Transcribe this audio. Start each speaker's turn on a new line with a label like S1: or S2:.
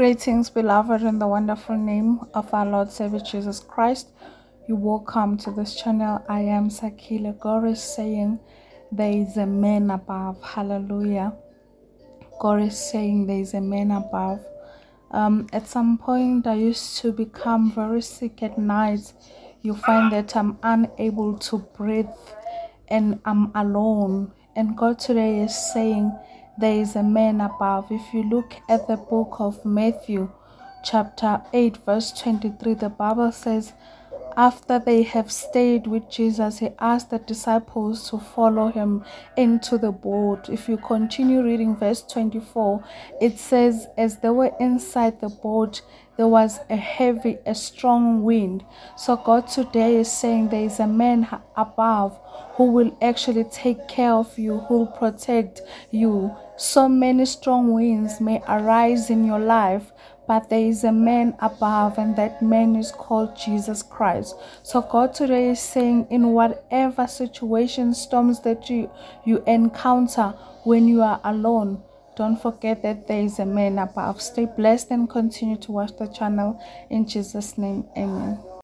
S1: Greetings, beloved, in the wonderful name of our Lord Savior Jesus Christ. You welcome to this channel. I am Sakhile God is saying there is a man above. Hallelujah. God is saying there is a man above. Um, at some point, I used to become very sick at night. You find that I'm unable to breathe and I'm alone. And God today is saying, there is a man above. If you look at the book of Matthew, chapter 8, verse 23, the Bible says, after they have stayed with Jesus, he asked the disciples to follow him into the boat. If you continue reading verse 24, it says, As they were inside the boat, there was a heavy, a strong wind. So, God today is saying there is a man above who will actually take care of you, who will protect you. So many strong winds may arise in your life, but there is a man above, and that man is called Jesus Christ. So God today is saying, in whatever situation, storms that you you encounter when you are alone, don't forget that there is a man above. Stay blessed and continue to watch the channel. In Jesus' name, amen.